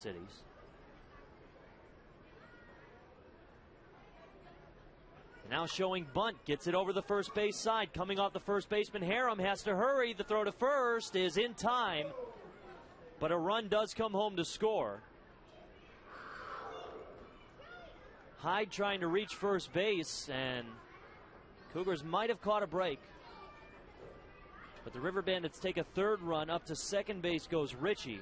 Cities. Now showing bunt, gets it over the first base side. Coming off the first baseman, Harem has to hurry. The throw to first is in time, but a run does come home to score. Hyde trying to reach first base, and Cougars might have caught a break. But the River Bandits take a third run. Up to second base goes Richie.